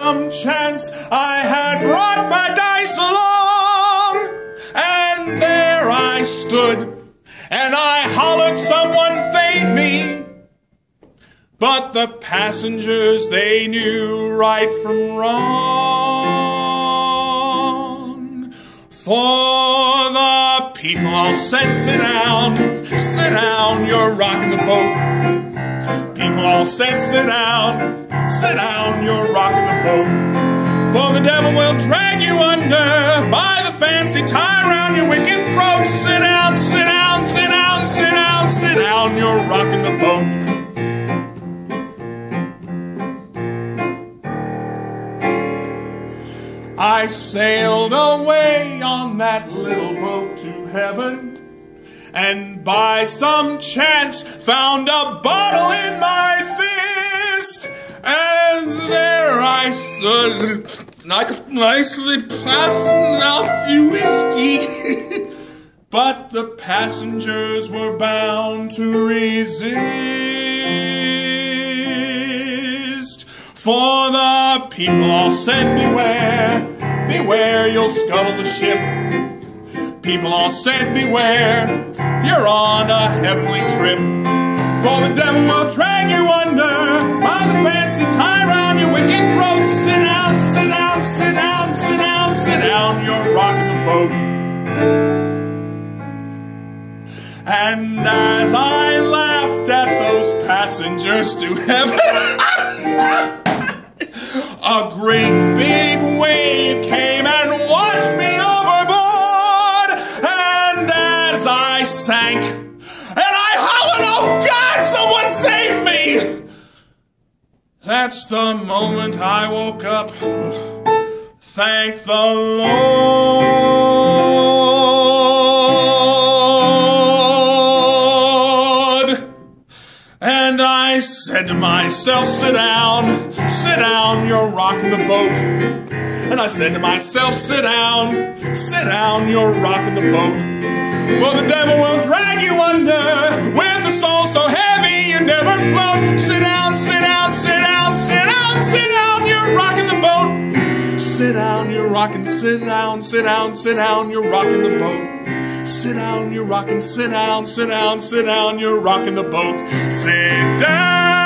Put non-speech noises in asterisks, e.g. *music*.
Some chance I had brought my dice along, and there I stood, and I hollered, someone fade me. But the passengers, they knew right from wrong. For the people all said, sit down, sit down, you're rocking the boat. People all said, sit down, sit down, you're rocking boat. For the devil will drag you under by the fancy tie around your wicked throat. Sit down, sit down, sit down, sit down, sit down, you're rocking the boat. I sailed away on that little boat to heaven, and by some chance found a bottle in my fist, Stood, like nicely passing out the whiskey. *laughs* but the passengers were bound to resist. For the people all said, Beware, beware, you'll scuttle the ship. People all said, Beware, you're on a heavenly trip. For the devil will drag you under as I laughed at those passengers to heaven, *laughs* a great big wave came and washed me overboard. And as I sank, and I hollered, Oh God, someone save me! That's the moment I woke up. Thank the Lord. Said to myself, sit down, sit down, you're rocking the boat. And I said to myself, sit down, sit down, you're rocking the boat. For the devil will drag you under with a soul so heavy you never float. Sit down, sit down, sit down, sit down, sit down, you're rocking the boat. Sit down, you're rocking, sit down, sit down, sit down, you're rocking the boat. Sit down, you're rocking, sit down, sit down, sit down, you're rocking the boat. Sit down.